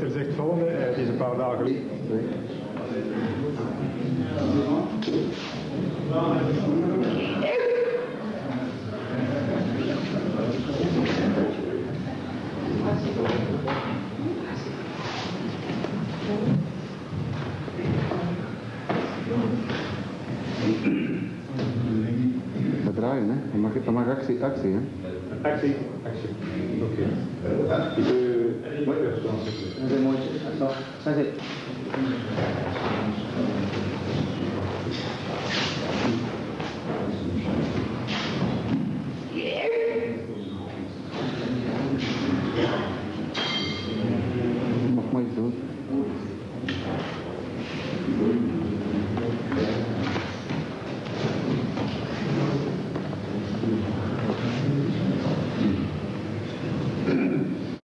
Er zegt volgende, eh, het is een paar dagen geleden. Dat draaien, hè? Dat mag, dat mag actie, actie, hè? Actie, actie. Oké. Ik, xác định Bakmayız değil mi?